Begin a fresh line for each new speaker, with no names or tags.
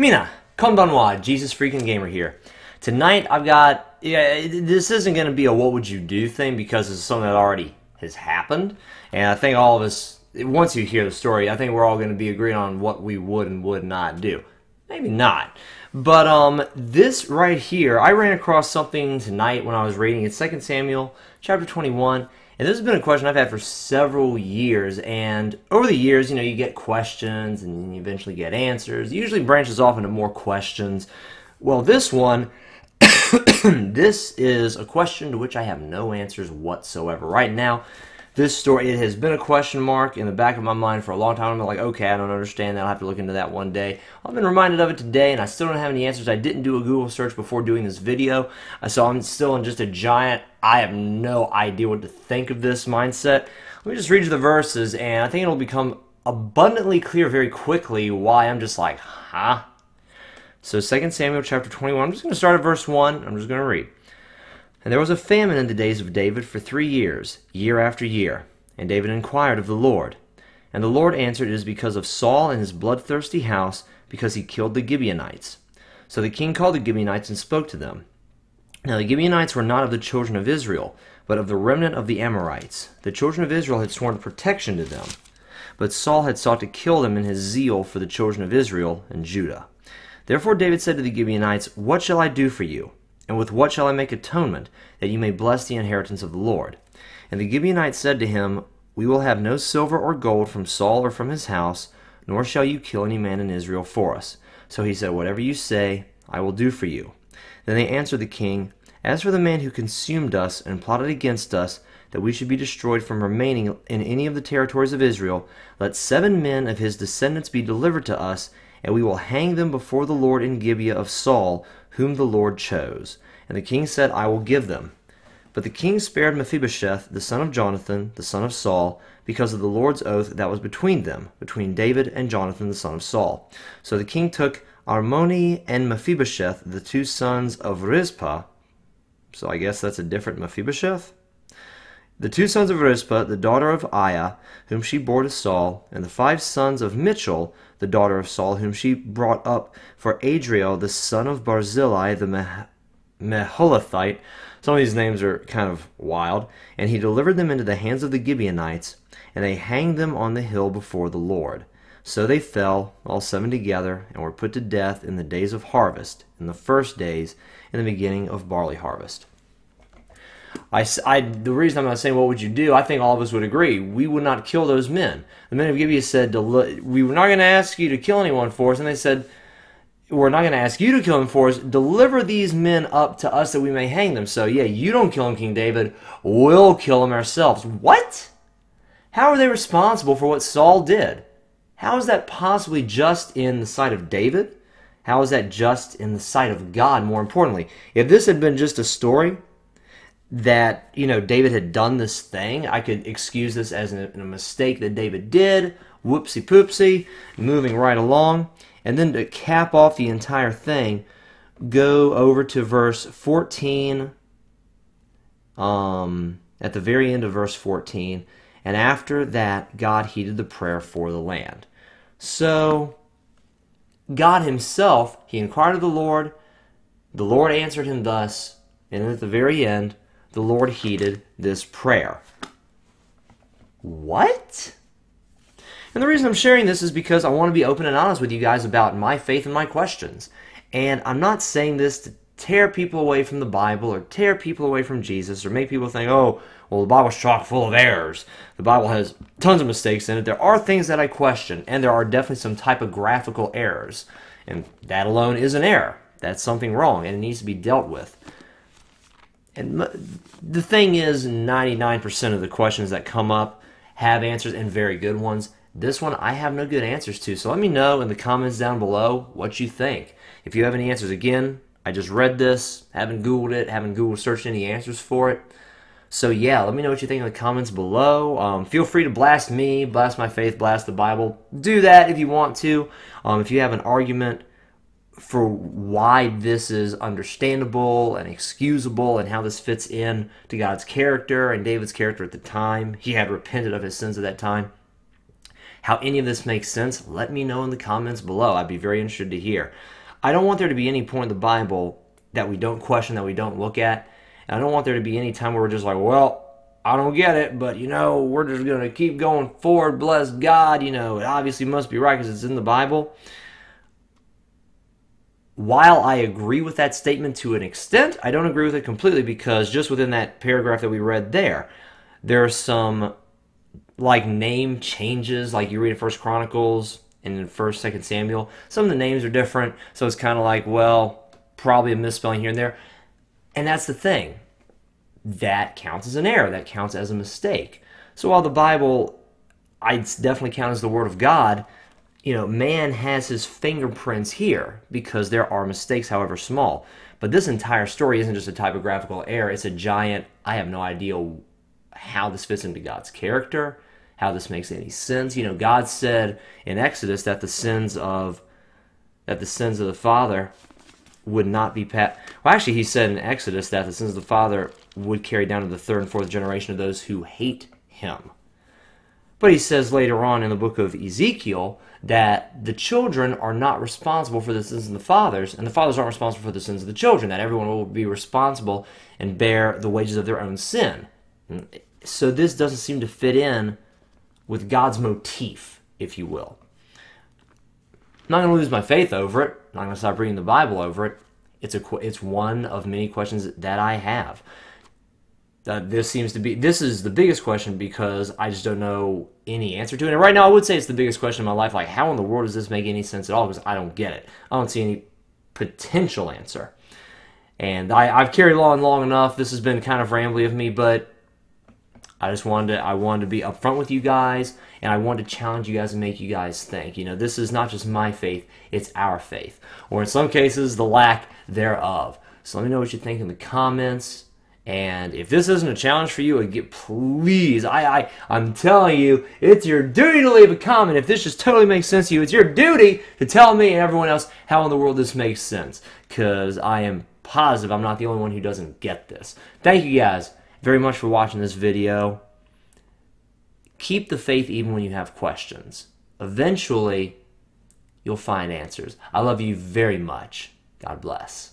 Mina, comme moi, Jesus freaking gamer here. Tonight I've got yeah, this isn't going to be a what would you do thing because it's something that already has happened, and I think all of us once you hear the story, I think we're all going to be agreeing on what we would and would not do. Maybe not. But um, this right here, I ran across something tonight when I was reading it, 2 Samuel chapter 21, and this has been a question I've had for several years. And over the years, you know, you get questions and you eventually get answers. It usually branches off into more questions. Well, this one, this is a question to which I have no answers whatsoever. Right now, this story, it has been a question mark in the back of my mind for a long time. I'm like, okay, I don't understand that. I'll have to look into that one day. I've been reminded of it today, and I still don't have any answers. I didn't do a Google search before doing this video, so I'm still in just a giant, I have no idea what to think of this mindset. Let me just read you the verses, and I think it'll become abundantly clear very quickly why I'm just like, huh? So 2 Samuel chapter 21, I'm just going to start at verse 1. I'm just going to read. And there was a famine in the days of David for three years, year after year. And David inquired of the Lord. And the Lord answered, It is because of Saul and his bloodthirsty house, because he killed the Gibeonites. So the king called the Gibeonites and spoke to them. Now the Gibeonites were not of the children of Israel, but of the remnant of the Amorites. The children of Israel had sworn protection to them. But Saul had sought to kill them in his zeal for the children of Israel and Judah. Therefore David said to the Gibeonites, What shall I do for you? And with what shall I make atonement, that you may bless the inheritance of the Lord? And the Gibeonites said to him, We will have no silver or gold from Saul or from his house, nor shall you kill any man in Israel for us. So he said, Whatever you say, I will do for you. Then they answered the king, As for the man who consumed us and plotted against us, that we should be destroyed from remaining in any of the territories of Israel, let seven men of his descendants be delivered to us, and we will hang them before the Lord in Gibeah of Saul, whom the Lord chose. And the king said, I will give them. But the king spared Mephibosheth, the son of Jonathan, the son of Saul, because of the Lord's oath that was between them, between David and Jonathan, the son of Saul. So the king took Armoni and Mephibosheth, the two sons of Rizpah. So I guess that's a different Mephibosheth? The two sons of Rizpah, the daughter of Aiah, whom she bore to Saul, and the five sons of Michal, the daughter of Saul, whom she brought up for Adriel, the son of Barzillai, the Meh- Meholathite. Some of these names are kind of wild. And he delivered them into the hands of the Gibeonites, and they hanged them on the hill before the Lord. So they fell, all seven together, and were put to death in the days of harvest, in the first days, in the beginning of barley harvest. I, I, the reason I'm not saying what would you do, I think all of us would agree. We would not kill those men. The men of Gibeah said, we were not going to ask you to kill anyone for us. And they said, we're not going to ask you to kill them for us. Deliver these men up to us that we may hang them. So, yeah, you don't kill them, King David. We'll kill them ourselves. What? How are they responsible for what Saul did? How is that possibly just in the sight of David? How is that just in the sight of God, more importantly? If this had been just a story, that you know David had done this thing. I could excuse this as a, a mistake that David did. Whoopsie poopsie, moving right along, and then to cap off the entire thing, go over to verse 14. Um, at the very end of verse 14, and after that, God heeded the prayer for the land. So, God Himself, He inquired of the Lord. The Lord answered him thus, and at the very end, the Lord heeded this prayer. What? And the reason I'm sharing this is because I want to be open and honest with you guys about my faith and my questions. And I'm not saying this to tear people away from the Bible or tear people away from Jesus or make people think, oh, well, the Bible's chock full of errors. The Bible has tons of mistakes in it. There are things that I question, and there are definitely some typographical errors. And that alone is an error. That's something wrong, and it needs to be dealt with. And the thing is, 99% of the questions that come up have answers and very good ones. This one I have no good answers to. So let me know in the comments down below what you think. If you have any answers, again, I just read this, haven't Googled it, haven't Google searched any answers for it. So yeah, let me know what you think in the comments below. Um, feel free to blast me, blast my faith, blast the Bible. Do that if you want to. Um, if you have an argument for why this is understandable and excusable and how this fits in to God's character and David's character at the time. He had repented of his sins at that time. how any of this makes sense, let me know in the comments below. I'd be very interested to hear. I don't want there to be any point in the Bible that we don't question, that we don't look at. And I don't want there to be any time where we're just like, well, I don't get it, but you know, we're just going to keep going forward. Bless God. You know, it obviously must be right because it's in the Bible. While I agree with that statement to an extent, I don't agree with it completely because just within that paragraph that we read there, there are some like name changes, like you read in First Chronicles and in First, Second Samuel. Some of the names are different, so it's kind of like, well, probably a misspelling here and there. And that's the thing. That counts as an error. That counts as a mistake. So while the Bible, I definitely count as the Word of God, you know, man has his fingerprints here because there are mistakes, however small. But this entire story isn't just a typographical error. It's a giant, I have no idea how this fits into God's character, how this makes any sense. You know, God said in Exodus that the sins of that the sins of the father would not be pat. Well, actually, he said in Exodus that the sins of the father would carry down to the third and fourth generation of those who hate him. But he says later on in the book of Ezekiel that the children are not responsible for the sins of the fathers, and the fathers aren't responsible for the sins of the children, that everyone will be responsible and bear the wages of their own sin. So this doesn't seem to fit in with God's motif, if you will. I'm not going to lose my faith over it. I'm not going to stop reading the Bible over it. It's a it's one of many questions that I have. Uh, this seems to be this is the biggest question because I just don't know any answer to it. And right now, I would say it's the biggest question in my life. Like, how in the world does this make any sense at all? Because I don't get it. I don't see any potential answer. And I, I've carried on long enough. This has been kind of rambly of me, but I just wanted to, I wanted to be upfront with you guys, and I wanted to challenge you guys and make you guys think. You know, this is not just my faith; it's our faith, or in some cases, the lack thereof. So let me know what you think in the comments. And if this isn't a challenge for you, again, please, I, I, I'm telling you, it's your duty to leave a comment. If this just totally makes sense to you, it's your duty to tell me and everyone else how in the world this makes sense. Because I am positive I'm not the only one who doesn't get this. Thank you guys very much for watching this video. Keep the faith even when you have questions. Eventually, you'll find answers. I love you very much. God bless.